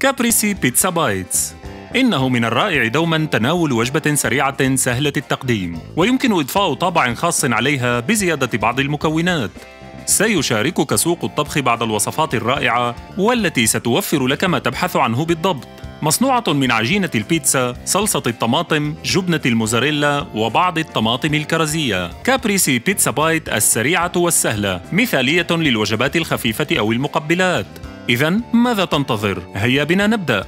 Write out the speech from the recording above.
Caprese pizza bites إنه من الرائع دوما تناول وجبة سريعة سهلة التقديم ويمكن إضفاء طابع خاص عليها بزيادة بعض المكونات. سيشاركك سوق الطبخ بعض الوصفات الرائعة والتي ستوفر لك ما تبحث عنه بالضبط. مصنوعة من عجينة البيتزا، صلصة الطماطم، جبنة الموزاريلا وبعض الطماطم الكرزية. Caprese pizza bite السريعة والسهلة، مثالية للوجبات الخفيفة أو المقبلات. إذا ماذا تنتظر؟ هيا بنا نبدأ.